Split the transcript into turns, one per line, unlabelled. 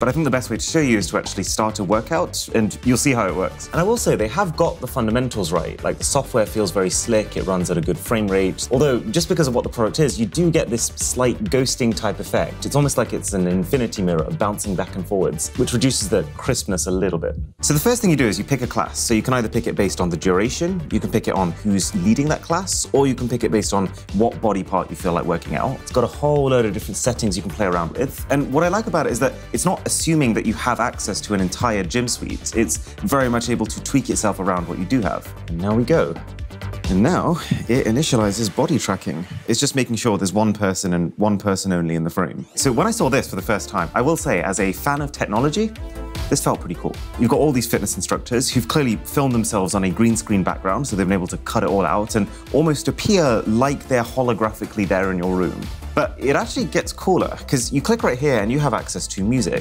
But I think the best way to show you is to actually start a workout and you'll see how it works.
And I will say they have got the fundamentals right. Like the software feels very slick, it runs at a good frame rate. Although, just because of what the product is, you do get this slight ghosting type effect. It's almost like it's an infinity mirror bouncing back and forwards, which reduces the crispness a little bit.
So the first thing you do is you pick a class. So you can either pick it based on the duration, you can pick it on who's leading that class, or you can pick it based on what body part you feel like working out.
It's got a whole load of different settings you can play around with.
And what I like about it is that it's not assuming that you have access to an entire gym suite. It's very much able to tweak itself around what you do have.
And now we go.
And now it initializes body tracking. It's just making sure there's one person and one person only in the frame. So when I saw this for the first time, I will say, as a fan of technology, this felt pretty cool. You've got all these fitness instructors who've clearly filmed themselves on a green screen background, so they've been able to cut it all out and almost appear like they're holographically there in your room. But it actually gets cooler because you click right here and you have access to music.